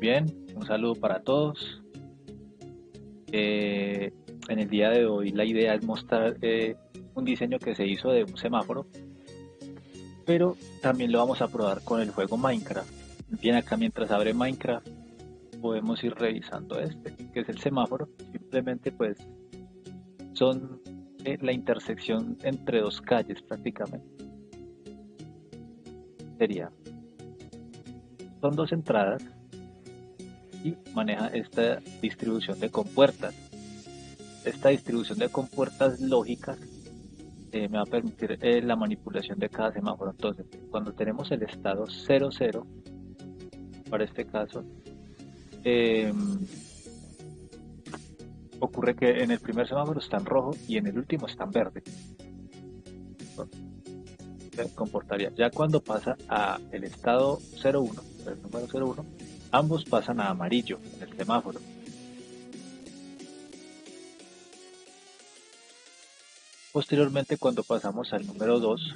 Bien, un saludo para todos. Eh, en el día de hoy la idea es mostrar eh, un diseño que se hizo de un semáforo, pero también lo vamos a probar con el juego Minecraft. Bien, acá mientras abre Minecraft podemos ir revisando este, que es el semáforo. Simplemente pues son eh, la intersección entre dos calles prácticamente. Sería, son dos entradas y maneja esta distribución de compuertas. Esta distribución de compuertas lógicas eh, me va a permitir eh, la manipulación de cada semáforo. Entonces, cuando tenemos el estado 00, para este caso, em, ocurre que en el primer semáforo está en rojo y en el último está en verde. Se comportaría. Ya cuando pasa a el estado 01, el número 01, Ambos pasan a amarillo en el semáforo. Posteriormente, cuando pasamos al número 2,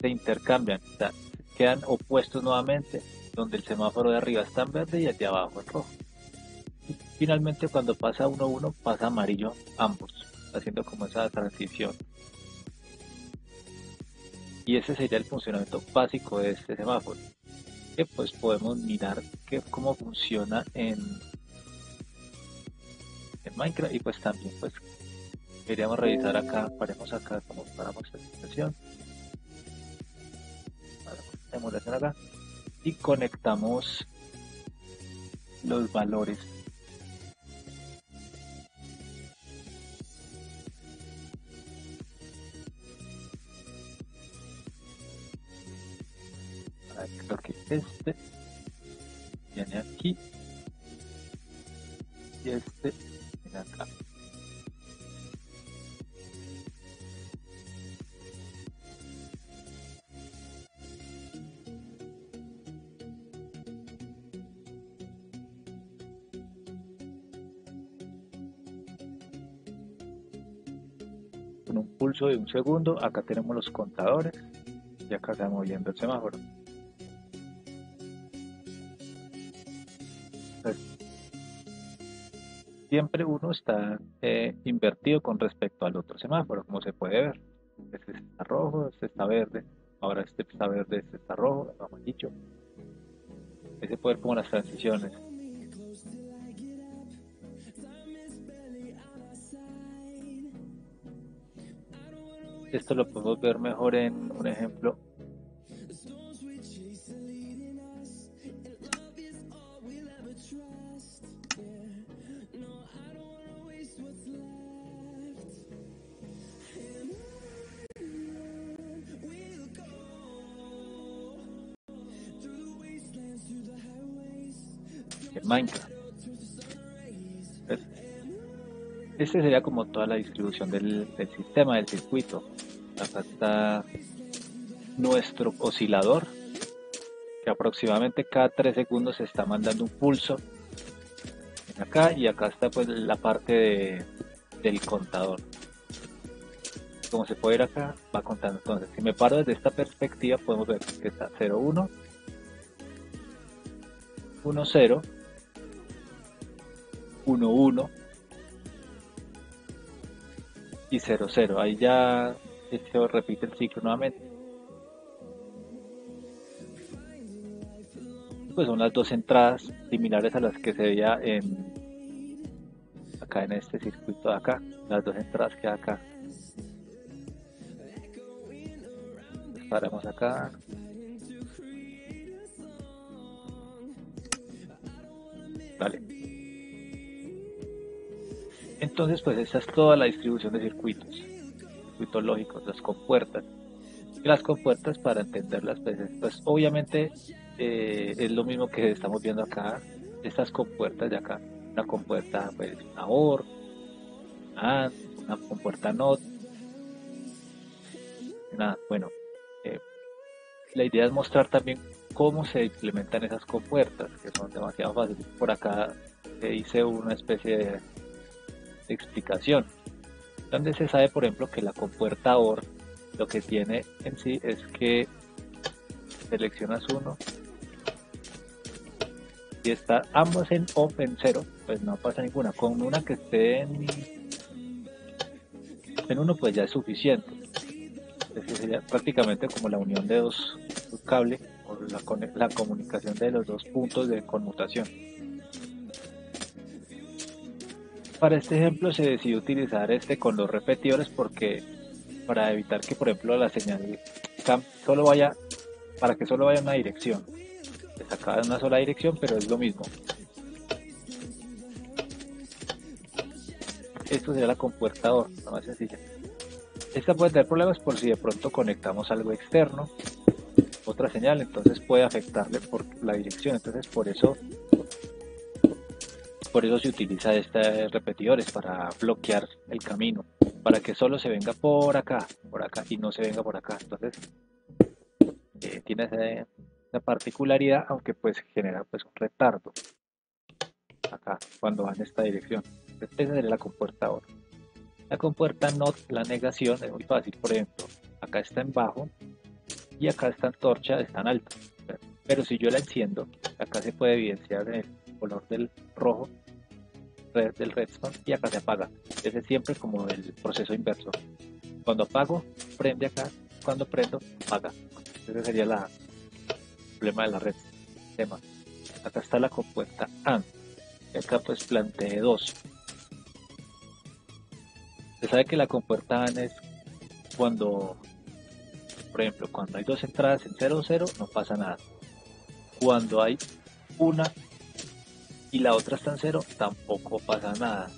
se intercambian, quedan opuestos nuevamente, donde el semáforo de arriba está en verde y el de abajo en rojo. Finalmente, cuando pasa 1-1, pasa amarillo ambos, haciendo como esa transición. Y ese sería el funcionamiento básico de este semáforo que pues podemos mirar que, cómo funciona en, Minecraft. Y pues también pues queríamos revisar acá, paremos acá como paramos la situación emulación acá y conectamos los valores creo que este viene aquí. Y este viene acá. Con un pulso de un segundo acá tenemos los contadores. Y acá está moviendo el semáforo siempre uno está eh, invertido con respecto al otro semáforo, como se puede ver. Este está rojo, este está verde, ahora este está verde, este está rojo, amarillo. Ese puede ver como las transiciones. Esto lo podemos ver mejor en un ejemplo Este sería como toda la distribución del, sistema, del circuito. Acá está nuestro oscilador, que aproximadamente cada 3 segundos se está mandando un pulso. Acá y acá está pues la parte del contador. Como se puede ver acá, va contando. Entonces, si me paro desde esta perspectiva, podemos ver que está 0, 1, 0, 1, 1 y 0, 0. Ahí ya se repite el ciclo nuevamente. Pues son las dos entradas similares a las que se veía en acá en este circuito de acá, las dos entradas que acá. Paramos acá. Entonces, pues esa es toda la distribución de circuitos, circuitos lógicos, las compuertas. Las compuertas, para entenderlas, pues, pues obviamente eh, es lo mismo que estamos viendo acá, estas compuertas de acá. Una compuerta, pues, una una una compuerta NOT. Nada, bueno, eh, la idea es mostrar también cómo se implementan esas compuertas, que son demasiado fáciles. Por acá hice una especie de explicación, donde se sabe, por ejemplo, que la compuerta OR lo que tiene en sí es que seleccionas uno Si está ambos en off en cero, pues no pasa ninguna. Con una que esté en, en uno, pues ya es suficiente. Es sería prácticamente como la unión de dos cables o la, la comunicación de los dos puntos de conmutación. Para este ejemplo se decidió utilizar este con los repetidores porque para evitar que por ejemplo la señal solo vaya para que solo vaya una dirección. Es acá en una sola dirección pero es lo mismo. Esto sería la compuerta la más sencilla. Esta puede tener problemas por si de pronto conectamos algo externo otra señal entonces puede afectarle por la dirección. Entonces por eso por eso se utiliza estos repetidores para bloquear el camino para que solo se venga por acá por acá y no se venga por acá entonces eh, tiene esa, particularidad, aunque pues genera pues un retardo acá cuando va en esta dirección. esa sería la compuerta ahora. La compuerta NOT, la negación, es muy fácil. Por ejemplo, acá está en bajo y acá esta antorcha está en alto. Pero si yo la enciendo, acá se puede evidenciar el color del rojo del redstone y acá se apaga. Ese es siempre como el proceso inverso. Cuando apago, prende acá. Cuando prendo, apaga. Ese sería el problema de la red. Tema. Acá está la compuesta AND. Y acá pues planteé dos. Se sabe que la compuerta AND es cuando, por ejemplo, cuando hay dos entradas en 0, 0, no pasa nada. Cuando hay una y la otra está en 0, tampoco pasa nada.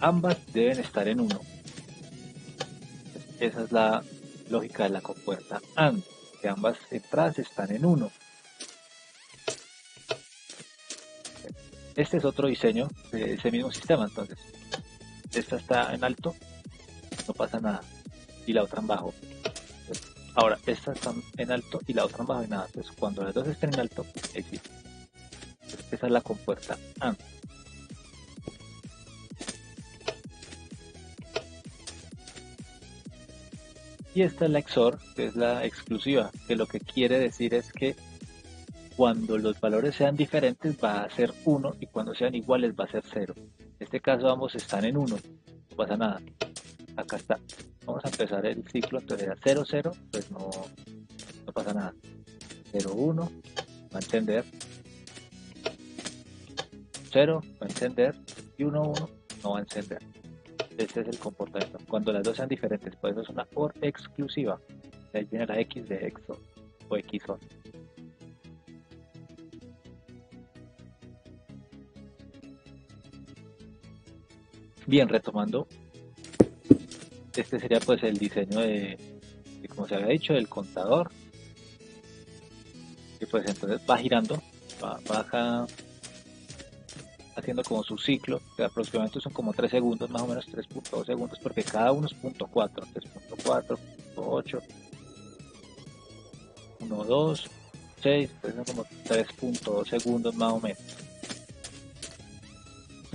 Ambas deben estar en 1. Esa es la lógica de la compuerta AND, que ambas entradas están en 1. Este es otro diseño de ese mismo sistema, entonces. Esta está en alto, no pasa nada. Y la otra en bajo. Ahora, esta está en alto y la otra en bajo y nada. Entonces, cuando las dos estén en alto, existe. Esa es la compuerta AND. Y esta es la XOR, que es la exclusiva, que lo que quiere decir es que cuando los valores sean diferentes va a ser 1 y cuando sean iguales va a ser 0. En este caso ambos están en 1, no pasa nada. Acá está. Vamos a empezar el ciclo, entonces era 0, 0, pues no, no pasa nada. 0, 1, va a encender. 0, va a encender. Y 1, 1, no va a encender. Este es el comportamiento. Cuando las dos sean diferentes, pues eso es una OR exclusiva. ahí viene la X de EXO o XOR. Bien, retomando, este sería pues el diseño de, como se había dicho, del contador. Y pues entonces va girando, baja haciendo como su ciclo, que aproximadamente son como 3 segundos, más o menos 3.2 segundos, porque cada uno es .4, 3.4, 8, 1, 2, 6, pues son como 3.2 segundos más o menos.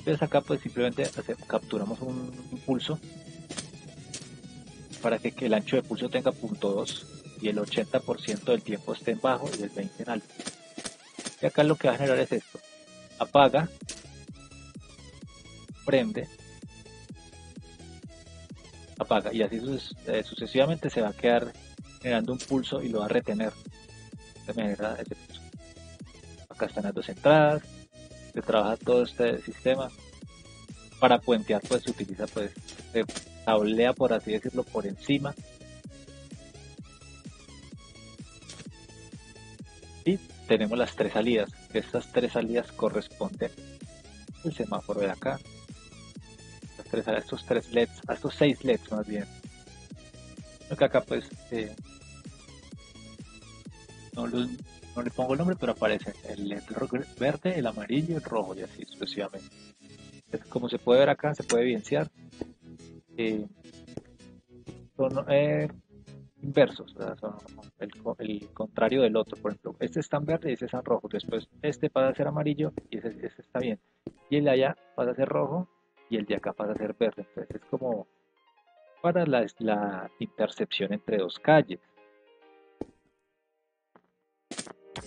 Entonces acá pues simplemente capturamos un, pulso para que, el ancho de pulso tenga .2 y el 80% del tiempo esté en bajo y el 20 en alto. Y acá lo que va a generar es esto. Apaga prende, apaga y así eh, sucesivamente se va a quedar generando un pulso y lo va a retener. Acá están las dos entradas, se trabaja todo este sistema. Para puentear pues se utiliza pues, se tablea por así decirlo por encima. Y tenemos las tres salidas. Estas tres salidas corresponden el semáforo de acá, a estos tres LEDs, a estos seis LEDs más bien. que acá pues eh, no, le pongo el nombre, pero aparece el LED verde, el amarillo, el rojo y así sucesivamente. como se puede ver acá, se puede evidenciar. Eh, son eh, inversos, son el, el, contrario del otro. Por ejemplo, este está en verde y ese está en rojo. Después este pasa a ser amarillo y ese está bien. Y el de allá pasa a ser rojo y el de acá pasa a ser verde. Entonces es como para la, la intercepción entre dos calles.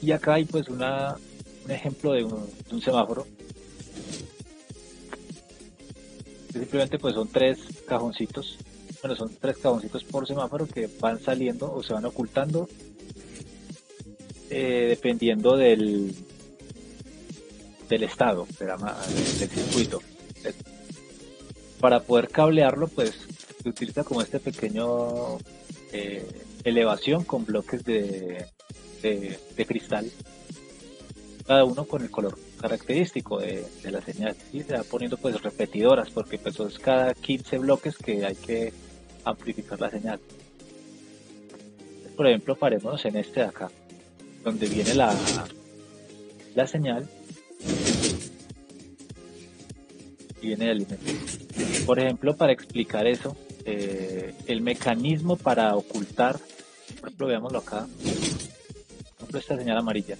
Y acá hay pues una, un ejemplo de un, semáforo. simplemente pues son tres cajoncitos. Bueno, son tres cajoncitos por semáforo que van saliendo o se van ocultando eh, dependiendo del, del estado del circuito. Para poder cablearlo, pues se utiliza como este pequeño eh, elevación con bloques de, de, cristal, cada uno con el color característico de, la señal. Y se va poniendo pues repetidoras, porque pues es cada 15 bloques que hay que amplificar la señal. Por ejemplo, paremos en este de acá, donde viene la, la señal y viene el alimento. Por ejemplo, para explicar eso, eh, el mecanismo para ocultar, por ejemplo, veámoslo acá, por ejemplo, esta señal amarilla.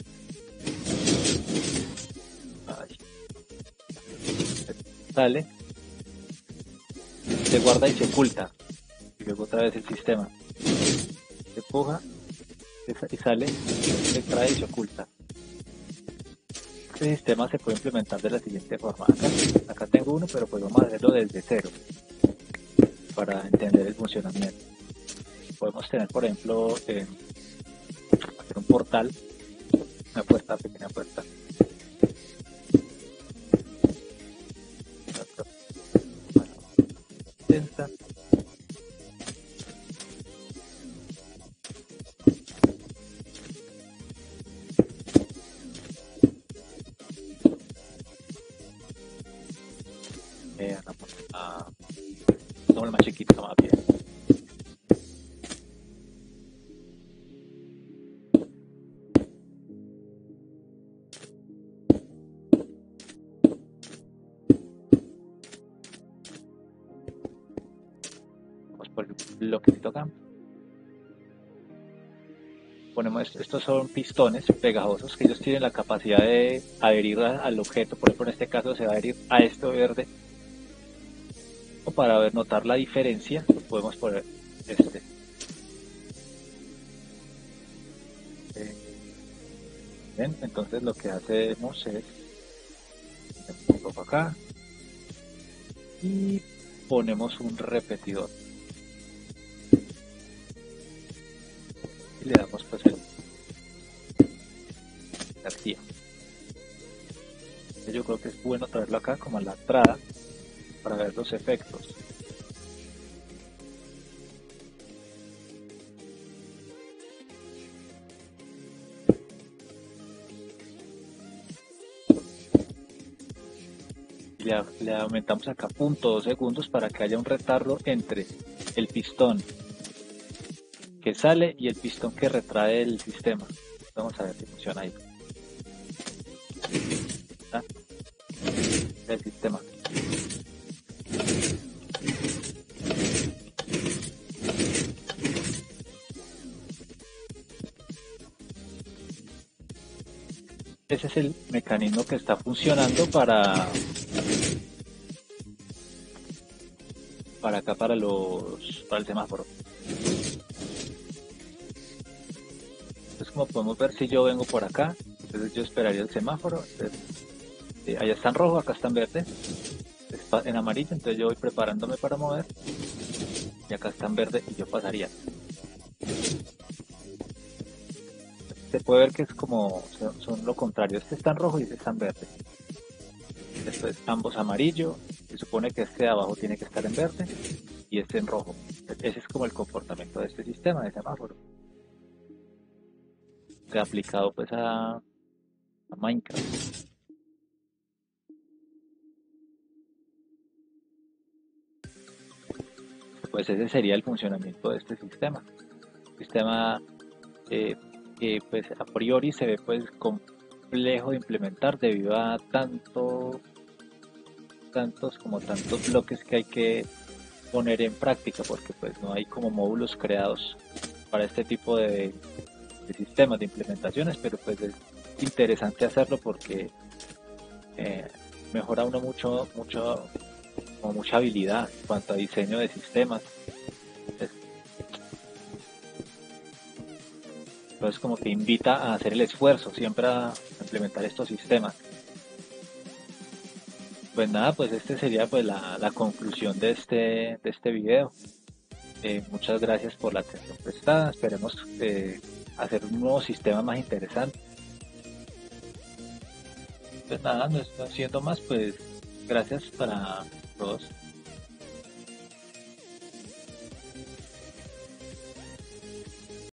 Sale, se guarda y se oculta, y luego otra vez el sistema se empuja y sale, se trae y se oculta. Este sistema se puede implementar de la siguiente forma. Acá, tengo uno, pero pues vamos a hacerlo desde cero para entender el funcionamiento. Podemos tener, por ejemplo, hacer un portal, una puerta, pequeña puerta. Lo que toca. Ponemos, estos son pistones pegajosos que ellos tienen la capacidad de adherir al objeto, por ejemplo en este caso se va a adherir a esto verde. O para notar la diferencia, podemos poner este. Bien, entonces lo que hacemos es poco acá y ponemos un repetidor. Efectos. Le, le, aumentamos acá punto dos segundos para que haya un retardo entre el pistón que sale y el pistón que retrae el sistema. Vamos a ver si funciona ahí. El sistema. Ese es el mecanismo que está funcionando para para acá para los para el semáforo. como podemos ver, si yo vengo por acá, entonces yo esperaría el semáforo. Eh, allá está en rojo, acá está en verde, en amarillo, entonces yo voy preparándome para mover. Y acá está en verde y yo pasaría. Se puede ver que es como, son, lo contrario. Este está en rojo y este está en verde. Después ambos amarillo. Se supone que este de abajo tiene que estar en verde y este en rojo. Ese es como el comportamiento de este sistema de semáforo aplicado pues a, a Minecraft. Pues ese sería el funcionamiento de este sistema. Sistema eh, que pues a priori se ve pues complejo de implementar debido a tanto tantos como tantos bloques que hay que poner en práctica porque pues no hay como módulos creados para este tipo de, sistemas, de implementaciones, pero pues es interesante hacerlo porque eh, mejora uno mucho, mucho, como mucha habilidad en cuanto a diseño de sistemas. Entonces como que invita a hacer el esfuerzo siempre a implementar estos sistemas. Pues nada, pues este sería pues la, conclusión de este, de este video. Eh, muchas gracias por la atención prestada. Esperemos eh, hacer un nuevo sistema más interesante. Pues nada, no estoy haciendo más, pues gracias para todos.